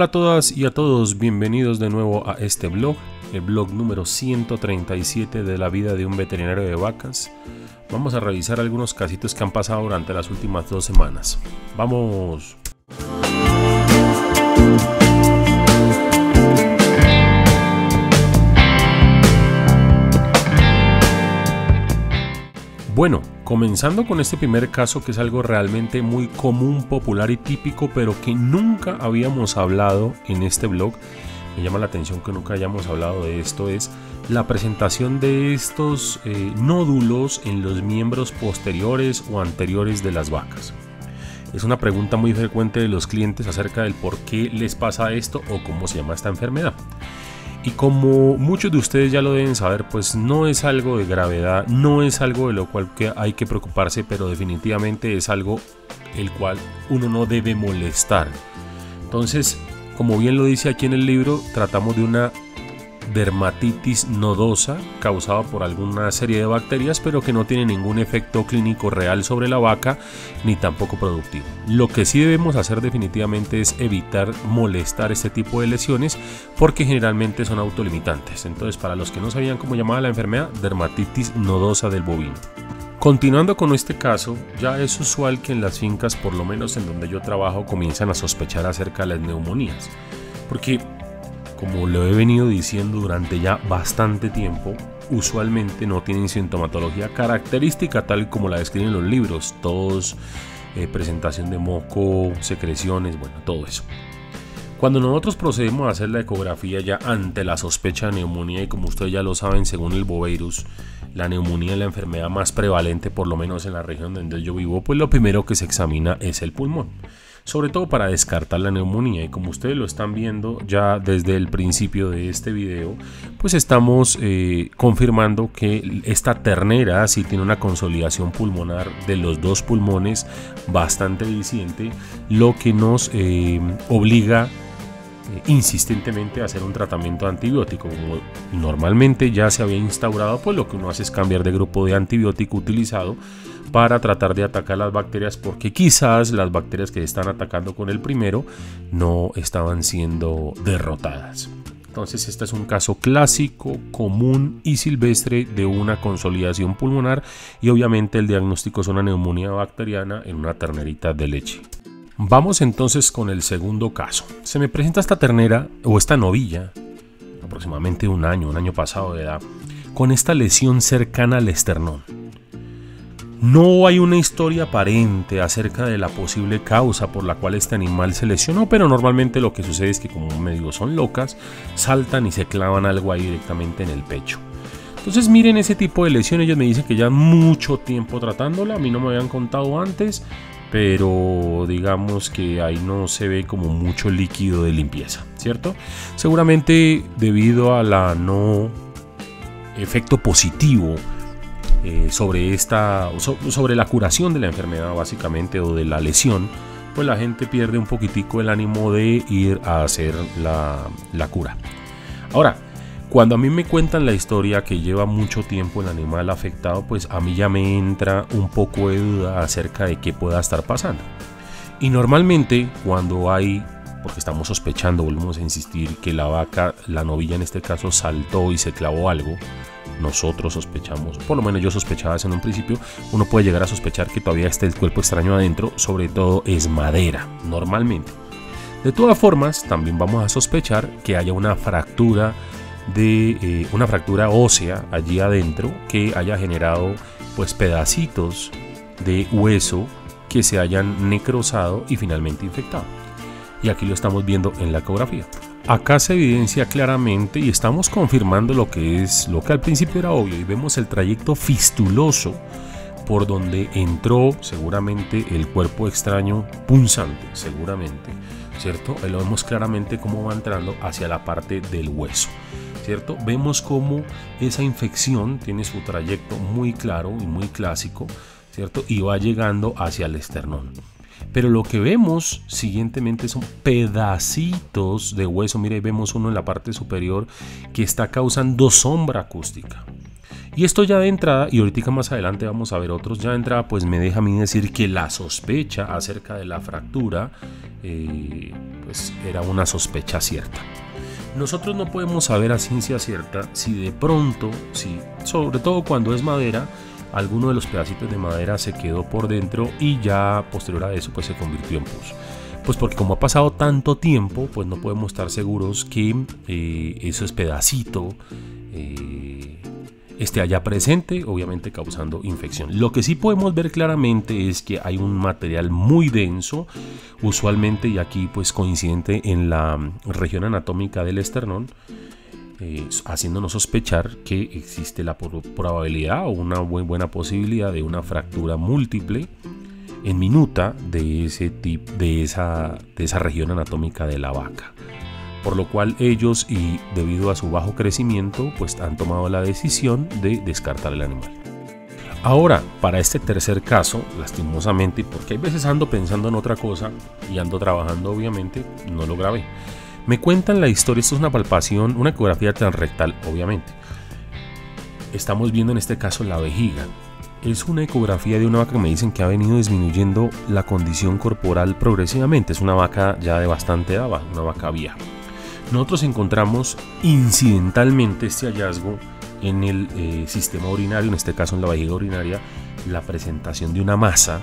Hola a todas y a todos, bienvenidos de nuevo a este blog, el blog número 137 de la vida de un veterinario de vacas. Vamos a revisar algunos casitos que han pasado durante las últimas dos semanas. ¡Vamos! Bueno, comenzando con este primer caso que es algo realmente muy común, popular y típico, pero que nunca habíamos hablado en este blog. Me llama la atención que nunca hayamos hablado de esto, es la presentación de estos eh, nódulos en los miembros posteriores o anteriores de las vacas. Es una pregunta muy frecuente de los clientes acerca del por qué les pasa esto o cómo se llama esta enfermedad. Y como muchos de ustedes ya lo deben saber, pues no es algo de gravedad, no es algo de lo cual que hay que preocuparse, pero definitivamente es algo el cual uno no debe molestar. Entonces, como bien lo dice aquí en el libro, tratamos de una dermatitis nodosa causada por alguna serie de bacterias pero que no tiene ningún efecto clínico real sobre la vaca ni tampoco productivo. Lo que sí debemos hacer definitivamente es evitar molestar este tipo de lesiones porque generalmente son autolimitantes. Entonces para los que no sabían cómo llamaba la enfermedad, dermatitis nodosa del bovino. Continuando con este caso, ya es usual que en las fincas, por lo menos en donde yo trabajo, comienzan a sospechar acerca de las neumonías. Porque como lo he venido diciendo durante ya bastante tiempo, usualmente no tienen sintomatología característica tal como la describen los libros, tos, eh, presentación de moco, secreciones, bueno, todo eso. Cuando nosotros procedemos a hacer la ecografía ya ante la sospecha de neumonía y como ustedes ya lo saben según el Bovirus, la neumonía es la enfermedad más prevalente por lo menos en la región donde yo vivo, pues lo primero que se examina es el pulmón sobre todo para descartar la neumonía. Y como ustedes lo están viendo ya desde el principio de este video pues estamos eh, confirmando que esta ternera sí tiene una consolidación pulmonar de los dos pulmones bastante eficiente lo que nos eh, obliga eh, insistentemente hacer un tratamiento antibiótico como normalmente ya se había instaurado pues lo que uno hace es cambiar de grupo de antibiótico utilizado para tratar de atacar las bacterias porque quizás las bacterias que están atacando con el primero no estaban siendo derrotadas. Entonces este es un caso clásico, común y silvestre de una consolidación pulmonar y obviamente el diagnóstico es una neumonía bacteriana en una ternerita de leche. Vamos entonces con el segundo caso. Se me presenta esta ternera o esta novilla, aproximadamente un año, un año pasado de edad, con esta lesión cercana al esternón. No hay una historia aparente acerca de la posible causa por la cual este animal se lesionó, pero normalmente lo que sucede es que como me digo son locas, saltan y se clavan algo ahí directamente en el pecho. Entonces miren ese tipo de lesión, ellos me dicen que ya mucho tiempo tratándola, a mí no me habían contado antes, pero digamos que ahí no se ve como mucho líquido de limpieza, ¿cierto? Seguramente debido a la no efecto positivo eh, sobre, esta, sobre la curación de la enfermedad básicamente o de la lesión, pues la gente pierde un poquitico el ánimo de ir a hacer la, la cura. Ahora, cuando a mí me cuentan la historia que lleva mucho tiempo el animal afectado, pues a mí ya me entra un poco de duda acerca de qué pueda estar pasando. Y normalmente cuando hay, porque estamos sospechando, volvemos a insistir, que la vaca, la novilla en este caso, saltó y se clavó algo, nosotros sospechamos, por lo menos yo sospechaba en un principio, uno puede llegar a sospechar que todavía está el cuerpo extraño adentro, sobre todo es madera, normalmente. De todas formas, también vamos a sospechar que haya una fractura de eh, una fractura ósea allí adentro que haya generado pues pedacitos de hueso que se hayan necrosado y finalmente infectado. Y aquí lo estamos viendo en la ecografía. Acá se evidencia claramente y estamos confirmando lo que es lo que al principio era obvio y vemos el trayecto fistuloso por donde entró seguramente el cuerpo extraño punzante, seguramente, ¿cierto? Ahí lo vemos claramente cómo va entrando hacia la parte del hueso, ¿cierto? Vemos cómo esa infección tiene su trayecto muy claro y muy clásico, ¿cierto? Y va llegando hacia el esternón. Pero lo que vemos siguientemente son pedacitos de hueso. Mire, vemos uno en la parte superior que está causando sombra acústica. Y esto ya de entrada, y ahorita más adelante vamos a ver otros, ya de entrada pues me deja a mí decir que la sospecha acerca de la fractura, eh, pues era una sospecha cierta. Nosotros no podemos saber a ciencia cierta si de pronto, si, sobre todo cuando es madera, alguno de los pedacitos de madera se quedó por dentro y ya posterior a eso pues se convirtió en pus. Pues porque como ha pasado tanto tiempo, pues no podemos estar seguros que eh, ese pedacito eh, esté allá presente, obviamente causando infección. Lo que sí podemos ver claramente es que hay un material muy denso, usualmente y aquí pues coincidente en la región anatómica del esternón, eh, haciéndonos sospechar que existe la probabilidad o una buena posibilidad de una fractura múltiple en minuta de ese de esa, de esa región anatómica de la vaca por lo cual ellos y debido a su bajo crecimiento pues han tomado la decisión de descartar el animal. Ahora, para este tercer caso, lastimosamente, porque hay veces ando pensando en otra cosa y ando trabajando obviamente, no lo grabé. Me cuentan la historia, esto es una palpación, una ecografía transrectal, obviamente. Estamos viendo en este caso la vejiga. Es una ecografía de una vaca que me dicen que ha venido disminuyendo la condición corporal progresivamente. Es una vaca ya de bastante edad, una vaca vieja nosotros encontramos incidentalmente este hallazgo en el eh, sistema urinario, en este caso en la vejiga urinaria, la presentación de una masa,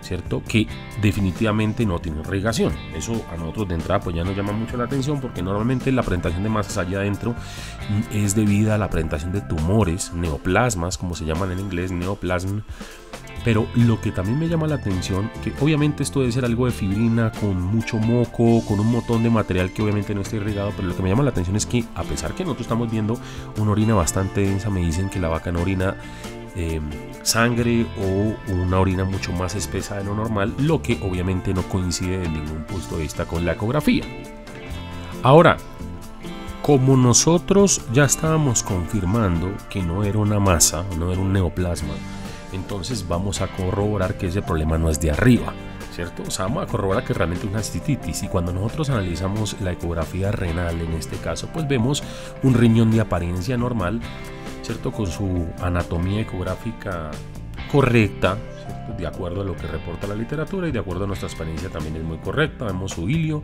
¿cierto? Que definitivamente no tiene irrigación. Eso a nosotros de entrada pues ya nos llama mucho la atención porque normalmente la presentación de masas allá adentro es debida a la presentación de tumores, neoplasmas, como se llaman en inglés, neoplasm, pero lo que también me llama la atención, que obviamente esto debe ser algo de fibrina, con mucho moco, con un montón de material que obviamente no está irrigado, pero lo que me llama la atención es que a pesar que nosotros estamos viendo una orina bastante densa, me dicen que la vaca no orina em, sangre o una orina mucho más espesa de lo normal, lo que obviamente no coincide de ningún punto de vista con la ecografía. Ahora, como nosotros ya estábamos confirmando que no era una masa, no era un neoplasma, entonces vamos a corroborar que ese problema no es de arriba, ¿cierto? O sea, vamos a corroborar que realmente es una cistitis y cuando nosotros analizamos la ecografía renal en este caso, pues vemos un riñón de apariencia normal, ¿cierto? Con su anatomía ecográfica correcta, de acuerdo a lo que reporta la literatura y de acuerdo a nuestra experiencia también es muy correcta, vemos su hilio,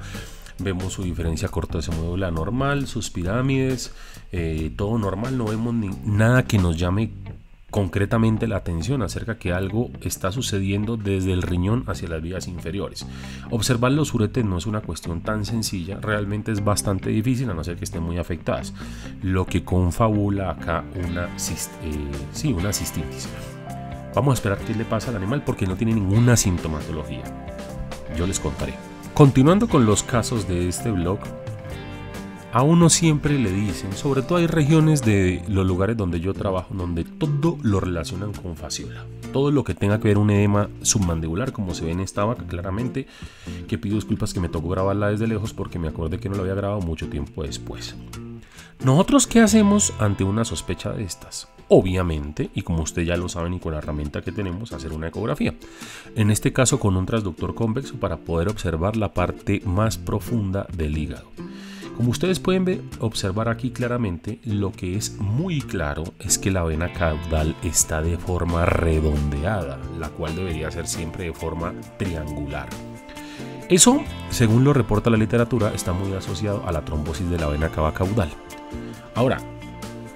vemos su diferencia corto médula normal, sus pirámides, eh, todo normal, no vemos ni, nada que nos llame concretamente la atención acerca que algo está sucediendo desde el riñón hacia las vías inferiores. Observar los uretes no es una cuestión tan sencilla, realmente es bastante difícil a no ser que estén muy afectadas, lo que confabula acá una, eh, sí, una cistitis. Vamos a esperar qué le pasa al animal porque no tiene ninguna sintomatología. Yo les contaré. Continuando con los casos de este blog, a uno siempre le dicen, sobre todo hay regiones de los lugares donde yo trabajo, donde todo lo relacionan con fasciola. Todo lo que tenga que ver un edema submandibular, como se ve en esta vaca claramente, que pido disculpas que me tocó grabarla desde lejos porque me acordé que no lo había grabado mucho tiempo después. ¿Nosotros qué hacemos ante una sospecha de estas? Obviamente, y como usted ya lo saben y con la herramienta que tenemos, hacer una ecografía. En este caso con un transductor convexo para poder observar la parte más profunda del hígado. Como ustedes pueden observar aquí claramente, lo que es muy claro es que la vena caudal está de forma redondeada, la cual debería ser siempre de forma triangular. Eso, según lo reporta la literatura, está muy asociado a la trombosis de la vena cava caudal. Ahora,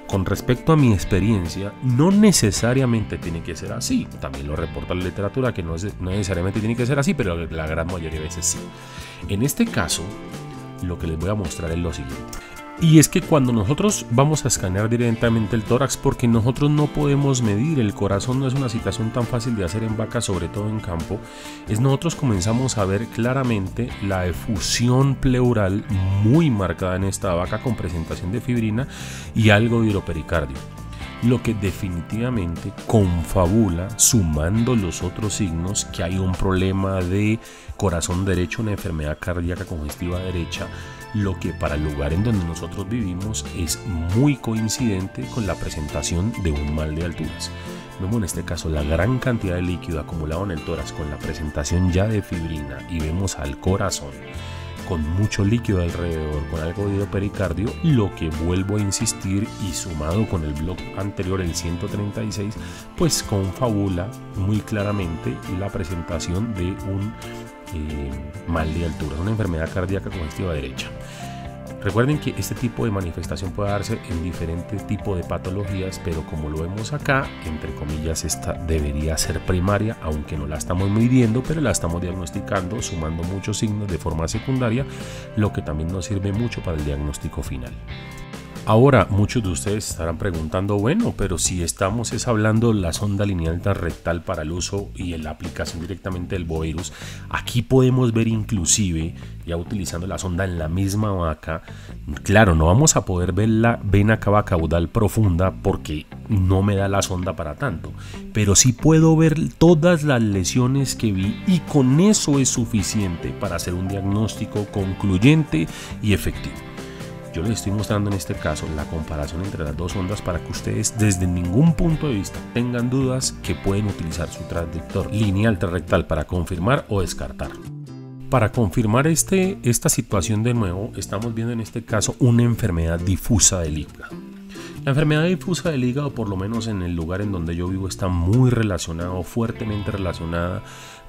con respecto a mi experiencia, no necesariamente tiene que ser así. También lo reporta la literatura que no, necesariamente tiene que ser así, pero la gran mayoría de veces sí. En este caso, lo que les voy a mostrar es lo siguiente. Y es que cuando nosotros vamos a escanear directamente el tórax, porque nosotros no podemos medir, el corazón no es una situación tan fácil de hacer en vaca, sobre todo en campo, es nosotros comenzamos a ver claramente la efusión pleural muy marcada en esta vaca con presentación de fibrina y algo de hidropericardio lo que definitivamente confabula, sumando los otros signos, que hay un problema de corazón derecho, una enfermedad cardíaca congestiva derecha, lo que para el lugar en donde nosotros vivimos es muy coincidente con la presentación de un mal de alturas. Vemos en este caso la gran cantidad de líquido acumulado en el tórax con la presentación ya de fibrina y vemos al corazón con mucho líquido alrededor, con algo de pericardio, lo que vuelvo a insistir y sumado con el blog anterior, el 136, pues confabula muy claramente la presentación de un eh, mal de altura, una enfermedad cardíaca congestiva derecha. Recuerden que este tipo de manifestación puede darse en diferentes tipos de patologías, pero como lo vemos acá, entre comillas, esta debería ser primaria, aunque no la estamos midiendo, pero la estamos diagnosticando, sumando muchos signos de forma secundaria, lo que también nos sirve mucho para el diagnóstico final. Ahora, muchos de ustedes estarán preguntando, bueno, pero si estamos es hablando la sonda lineal rectal para el uso y la aplicación directamente del bovirus, aquí podemos ver inclusive, ya utilizando la sonda en la misma vaca, claro, no vamos a poder ver la vena cava caudal profunda porque no me da la sonda para tanto, pero sí puedo ver todas las lesiones que vi y con eso es suficiente para hacer un diagnóstico concluyente y efectivo. Yo les estoy mostrando en este caso la comparación entre las dos ondas para que ustedes desde ningún punto de vista tengan dudas que pueden utilizar su transductor lineal rectal para confirmar o descartar. Para confirmar este, esta situación de nuevo, estamos viendo en este caso una enfermedad difusa del hígado. La enfermedad difusa del hígado, por lo menos en el lugar en donde yo vivo, está muy relacionada o fuertemente relacionada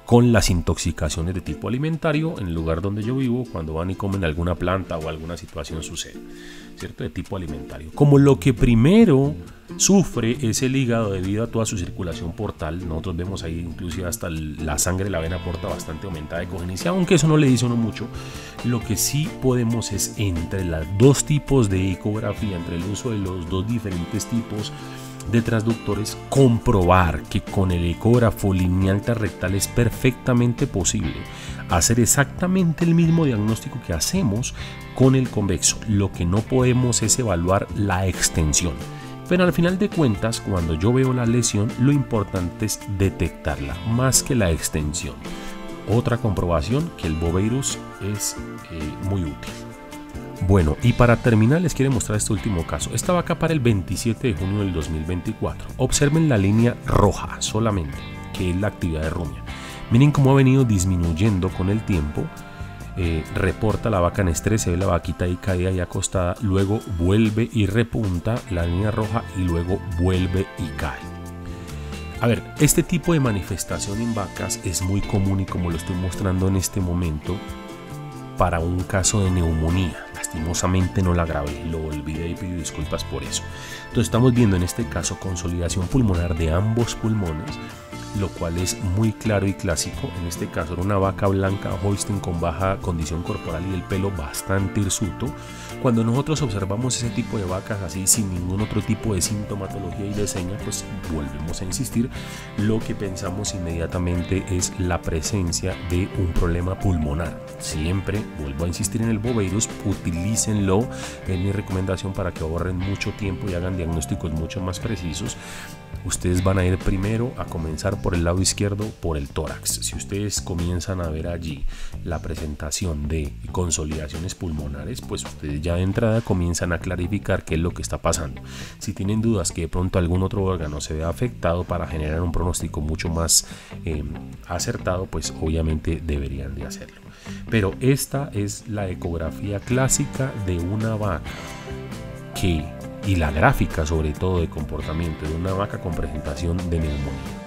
con las intoxicaciones de tipo alimentario en el lugar donde yo vivo cuando van y comen alguna planta o alguna situación sucede, ¿cierto? De tipo alimentario. Como lo que primero sufre es el hígado debido a toda su circulación portal, nosotros vemos ahí inclusive hasta la sangre, la vena porta bastante aumentada de cogenicia, aunque eso no le dice uno mucho, lo que sí podemos es entre los dos tipos de ecografía, entre el uso de los dos diferentes tipos de transductores comprobar que con el ecógrafo lineal rectal es perfectamente posible hacer exactamente el mismo diagnóstico que hacemos con el convexo. Lo que no podemos es evaluar la extensión. Pero al final de cuentas, cuando yo veo la lesión, lo importante es detectarla, más que la extensión. Otra comprobación que el bovirus es eh, muy útil. Bueno, y para terminar les quiero mostrar este último caso. Esta vaca para el 27 de junio del 2024. Observen la línea roja solamente, que es la actividad de rumia. Miren cómo ha venido disminuyendo con el tiempo. Eh, reporta la vaca en estrés, se ve la vaquita ahí caída y acostada, luego vuelve y repunta la línea roja y luego vuelve y cae. A ver, este tipo de manifestación en vacas es muy común y como lo estoy mostrando en este momento, para un caso de neumonía. No la grabé, lo olvidé y pido disculpas por eso. Entonces estamos viendo en este caso consolidación pulmonar de ambos pulmones lo cual es muy claro y clásico. En este caso era una vaca blanca Holstein con baja condición corporal y el pelo bastante hirsuto. Cuando nosotros observamos ese tipo de vacas así sin ningún otro tipo de sintomatología y de seña, pues volvemos a insistir, lo que pensamos inmediatamente es la presencia de un problema pulmonar. Siempre, vuelvo a insistir en el bovirus, utilícenlo, es mi recomendación para que ahorren mucho tiempo y hagan diagnósticos mucho más precisos ustedes van a ir primero a comenzar por el lado izquierdo, por el tórax. Si ustedes comienzan a ver allí la presentación de consolidaciones pulmonares, pues ustedes ya de entrada comienzan a clarificar qué es lo que está pasando. Si tienen dudas que de pronto algún otro órgano se vea afectado para generar un pronóstico mucho más em, acertado, pues obviamente deberían de hacerlo. Pero esta es la ecografía clásica de una vaca y la gráfica sobre todo de comportamiento de una vaca con presentación de neumonía.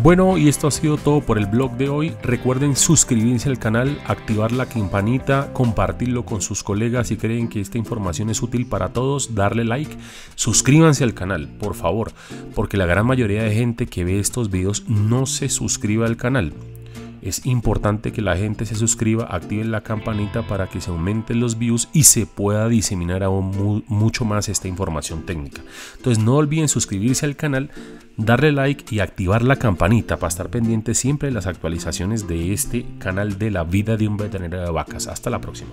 Bueno, y esto ha sido todo por el blog de hoy. Recuerden suscribirse al canal, activar la campanita, compartirlo con sus colegas si creen que esta información es útil para todos, darle like, suscríbanse al canal, por favor, porque la gran mayoría de gente que ve estos videos no se suscribe al canal es importante que la gente se suscriba, activen la campanita para que se aumenten los views y se pueda diseminar aún mucho más esta información técnica. Entonces no olviden suscribirse al canal, darle like y activar la campanita para estar pendiente siempre de las actualizaciones de este canal de la vida de un veterinario de vacas. Hasta la próxima.